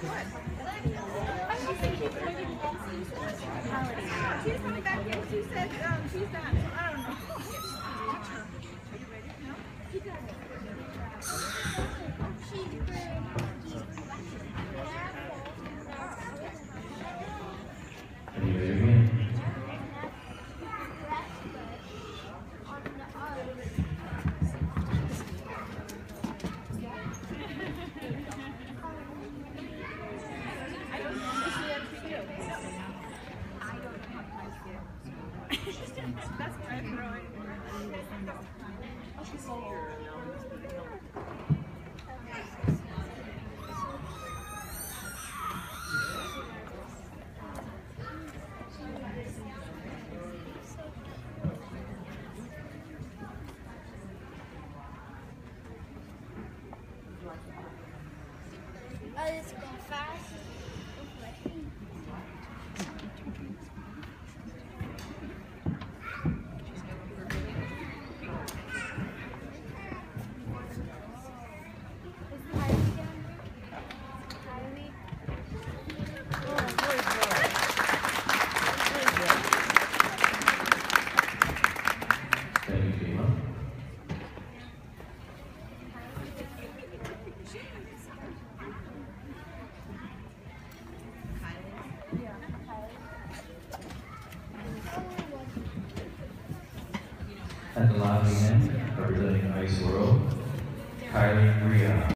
She's coming back in. She said um, she's not. Oh, it's going fast. At the lobby end, representing Ice World, Kylie Ria.